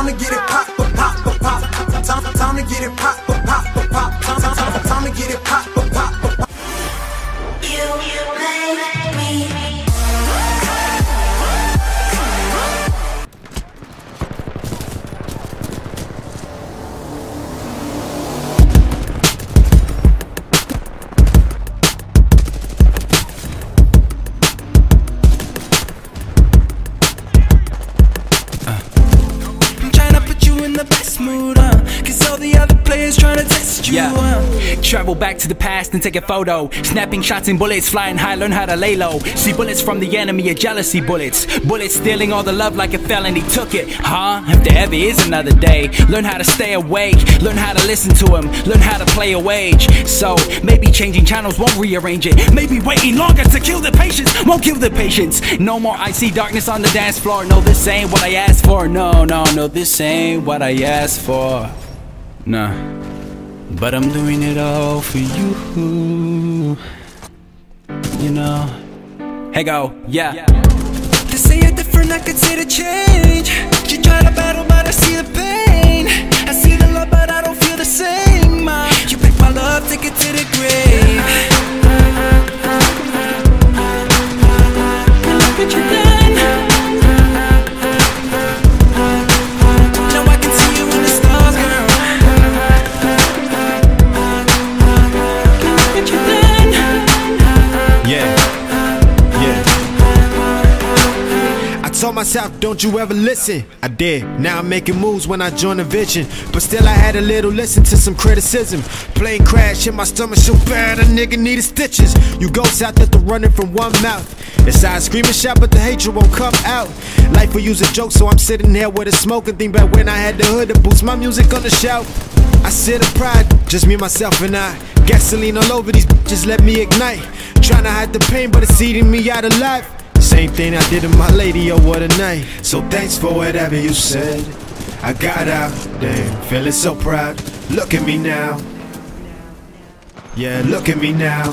time to get it pop, pop, pop, pop. Time, time to get it pop, Travel back to the past and take a photo. Snapping shots and bullets flying high, learn how to lay low. See bullets from the enemy are jealousy bullets. Bullets stealing all the love like a felony. Took it, huh? If there ever is another day, learn how to stay awake. Learn how to listen to him. Learn how to play a wage. So maybe changing channels won't rearrange it. Maybe waiting longer to kill the patience won't kill the patience. No more icy darkness on the dance floor. No, this ain't what I asked for. No, no, no, this ain't what I asked for. Nah. But I'm doing it all for you. You know. Hey, go, yeah. They say you're different, I could see the change You try to battle, but I see the pain I see the love, but I don't feel the same uh, You pick my love, take it to the grave Look what you done Now myself, don't you ever listen. I did. Now I'm making moves when I join the vision. But still, I had a little listen to some criticism. Plane crash in my stomach so bad, a nigga needed stitches. You ghosts out there running from one mouth. Inside screaming shout, but the hatred won't come out. Life will use a joke, so I'm sitting here with a smoking thing back when I had the hood to boost my music on the shout. I sit in pride, just me, myself, and I. Gasoline all over these bitches, let me ignite. Trying to hide the pain, but it's eating me out alive. Same thing I did to my lady, oh what a night. So thanks for whatever you said. I got out, damn, feeling so proud. Look at me now. Yeah, look at me now.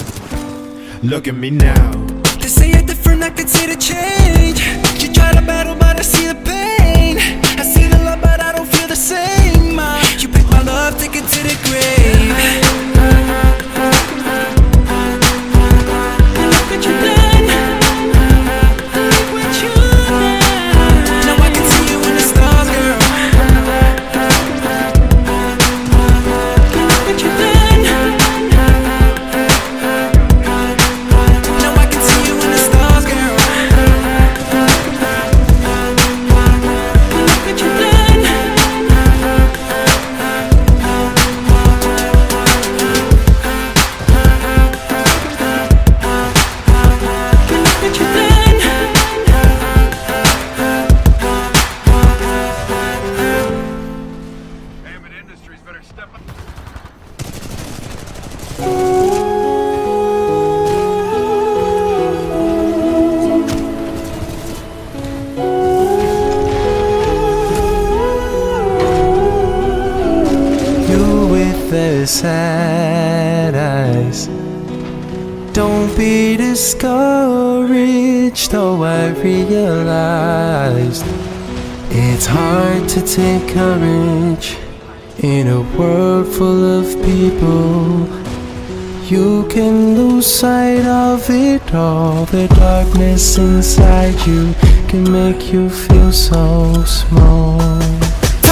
Look at me now. They say you're different, I can see the change You try to battle, but I see the pain I see the love, but I don't feel the same uh, You pick my love, take it to the grave You with their sad eyes. Don't be discouraged, though I realized it's hard to take courage in a world full of people. You can lose sight of it all. The darkness inside you can make you feel so small.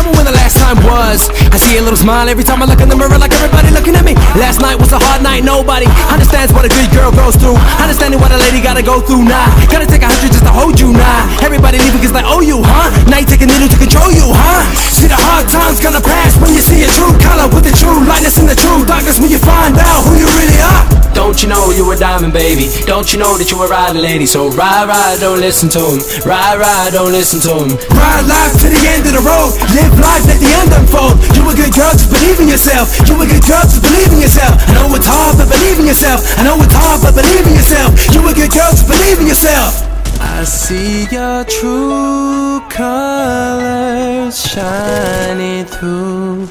Me when the last time was. I see a little smile every time I look in the mirror, like everybody looking at me. Last night was a hard night, nobody understands what a good girl goes through. Understanding what a lady gotta go through now. Gotta take a hundred just to hold you now. Everybody leaving cause they owe oh, you, huh? Now you take a needle to control you, huh? See the hard times gonna pass when you see a true color with the true lightness and the true darkness when you find out who you really are. Don't you know you a diamond, baby? Don't you know that you a riding lady? So ride, ride, don't listen to him. Ride, ride, don't listen to him. Ride life to the end of the road. Live life, let the end unfold. You a good girl, just believe in yourself. You a good girl, just believe in yourself. I know it's hard, but believe in yourself. I know it's hard, but believe in yourself. You a good girl, just believe in yourself. I see your true colors shining through.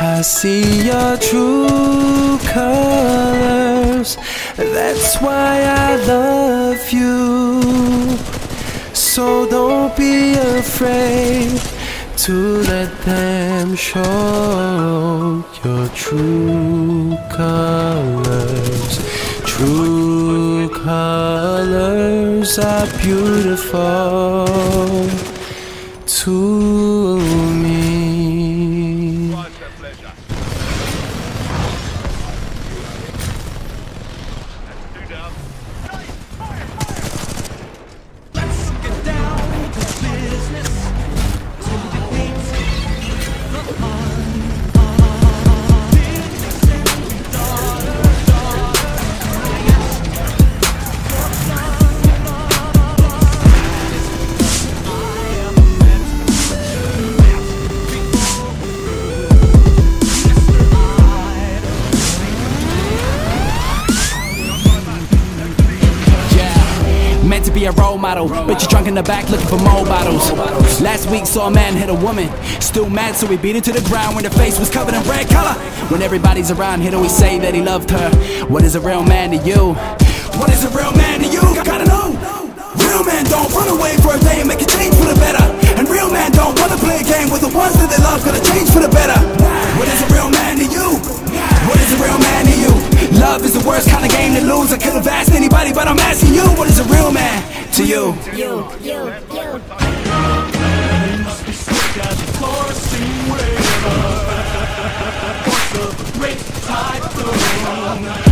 I see your true colors. That's why I love you. So don't be afraid to let them show your true colors. True colors are beautiful to meant to be a role model, but you're drunk in the back looking for more bottles. Last week saw a man hit a woman, still mad, so we beat her to the ground when her face was covered in red color. When everybody's around, he'd always say that he loved her. What is a real man to you? What is a real man to you? I gotta know. Real men don't run away for a day and make a change for the better. And real men don't wanna play a game with the ones that they love, gonna change for the better. What is a real man to you? What is a real man to you? Love is the worst kind of game to lose. I could have asked anybody, but I'm asking you. What is a real man to you? You, you, you. Titan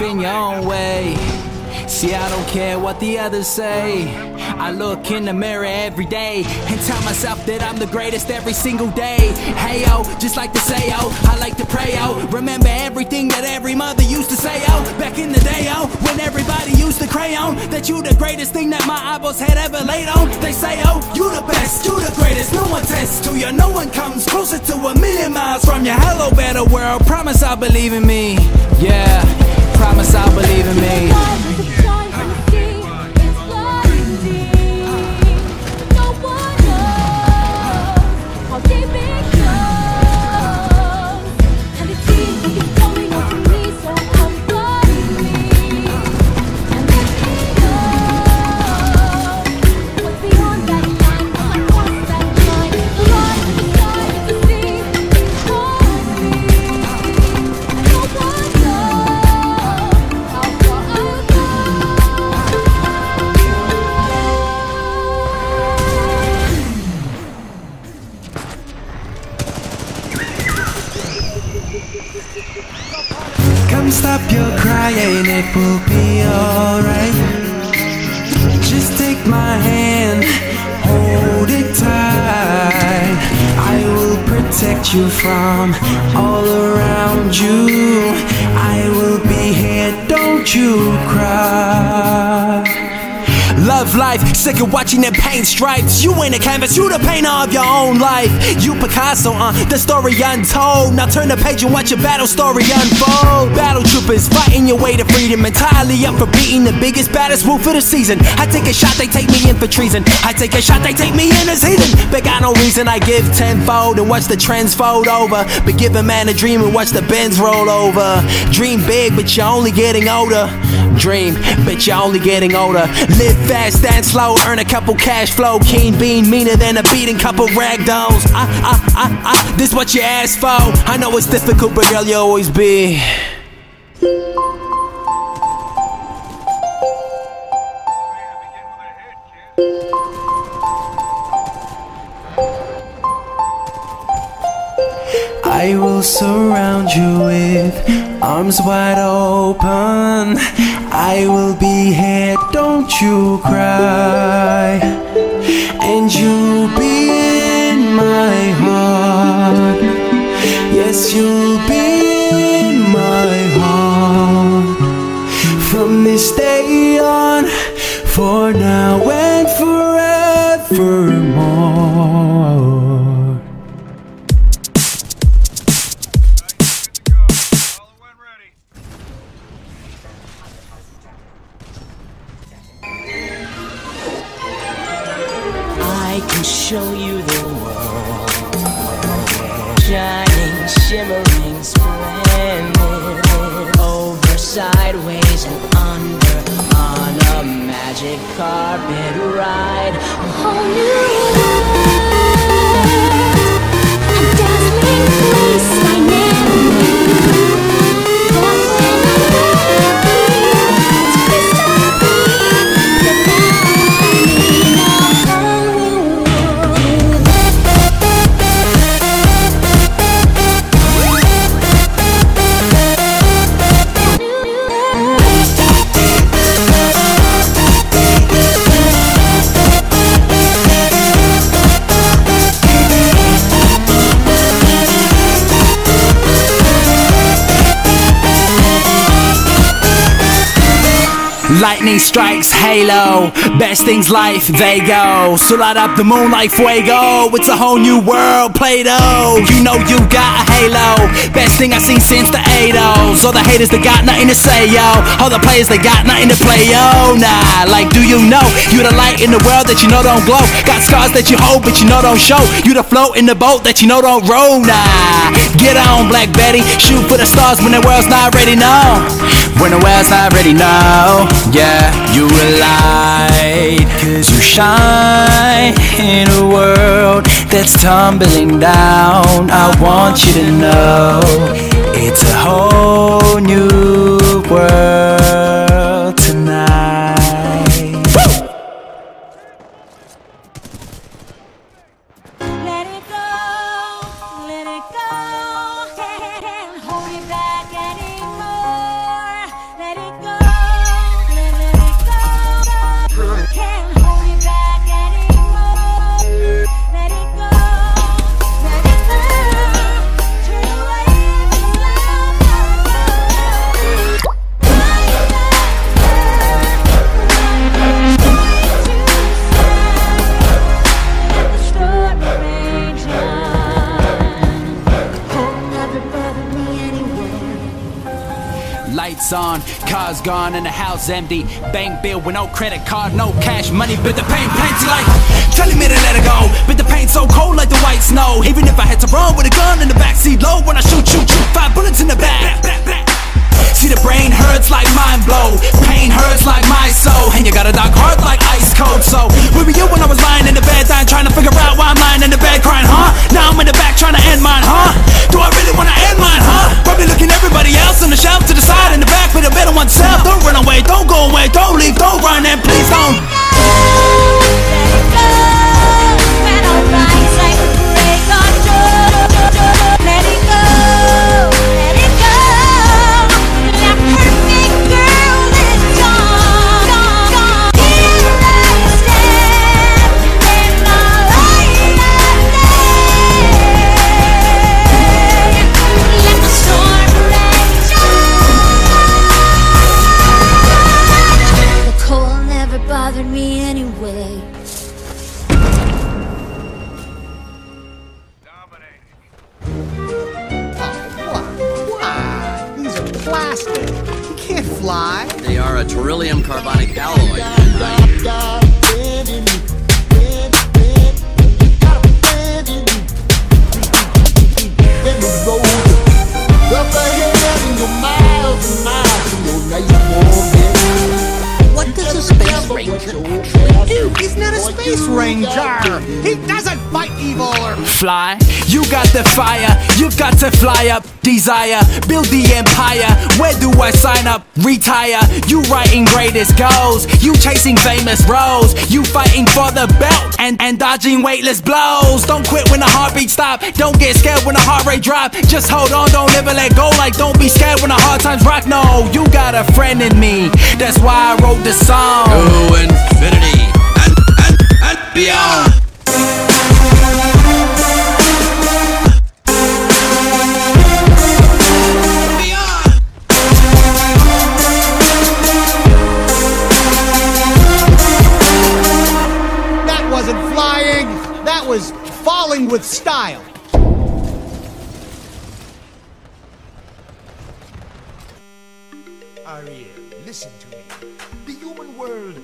in your own way. See, I don't care what the others say. I look in the mirror every day and tell myself that I'm the greatest every single day. Hey yo, just like to say yo, I like to pray yo. Remember everything that every mother used to say yo. Back in the day yo, when everybody used to crayon that you the greatest thing that my eyeballs had ever laid on. They say oh, you the best, you the greatest. No one tests to you, no one comes closer to a million miles from your Hello, better world. Promise I'll believe in me. Yeah, promise I'll believe in me. My hand, hold it tight. I will protect you from all around you. I will be here, don't you cry. Life, sick of watching them paint stripes. You ain't a canvas, you the painter of your own life. You Picasso, uh, the story untold. Now turn the page and watch your battle story unfold. Battle troopers fighting your way to freedom, entirely up for beating the biggest, baddest wolf of the season. I take a shot, they take me in for treason. I take a shot, they take me in as heathen. But got no reason, I give tenfold and watch the trends fold over. But give a man a dream and watch the bends roll over. Dream big, but you're only getting older. Dream, but you're only getting older. Live fast, stand slow, earn a couple cash flow. Keen bean, meaner than a beating couple rag dolls. Ah, ah, ah, ah, this what you asked for. I know it's difficult, but girl, you always be. I will surround you with arms wide open. I will be here, don't you cry. And you'll be in my heart. Yes, you'll be in my heart. From this day on, for now and forevermore. Can show you the world. Shining, shimmering, splendid. Over, sideways, and under. On a magic carpet ride. A whole new world. Lightning strikes Halo. Best things life, they go. So light up the moon like fuego. It's a whole new world, Play-Doh. You know you got a halo. Best thing I seen since the 80s. All the haters, they got nothing to say, yo. All the players, they got nothing to play, yo. Nah, like, do you know? You the light in the world that you know don't glow. Got scars that you hold, but you know don't show. You the float in the boat that you know don't roll, nah. Get on, Black Betty. Shoot for the stars when the world's not ready, no. When the world's not ready, no. Yeah, you a light, cause you shine in a world that's tumbling down. I want you to know it's a whole new world lights on, cars gone and the house empty. Bank bill with no credit card, no cash money, but the pain plenty like telling me to let it go. But the pain so cold like the white snow. Even if I had to run with a gun in the backseat low when I shoot, shoot, shoot, five bullets in the back. See the brain hurts like mind blow. Pain hurts like my soul. And you got a dark heart like ice cold. So where were you when I was lying in the bed Dying trying to figure out why I'm lying in the bed crying huh? Now I'm in the back trying to end mine huh? Do I really wanna end mine huh? Probably looking everybody else on the shelf to the side and the back But a better oneself. Don't run away, don't go away, don't leave, don't plastic. You can't fly. They are a beryllium carbonic alloy. What does a space ranger actually do? He's not a space ranger. He doesn't fight evil or Fly, you got the fire, you got to fly up. Desire, build the empire. Where do I sign up? Retire. You writing greatest goals. You chasing famous roles. You fighting for the belt and, and dodging weightless blows. Don't quit when the heartbeat stop. Don't get scared when the heart rate drop. Just hold on, don't ever let go. Like don't be scared when the hard times rock. No, you got a friend in me. That's why I wrote the song. To infinity and, and, and beyond. Was falling with style. Ariel, listen to me. The human world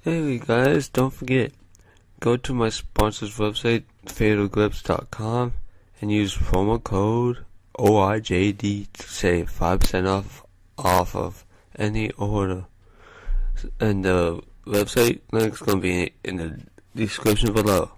Hey guys, don't forget, go to my sponsor's website, fatalgrips.com, and use promo code OIJD to save 5% off, off of any order. And the website link's gonna be in the description below.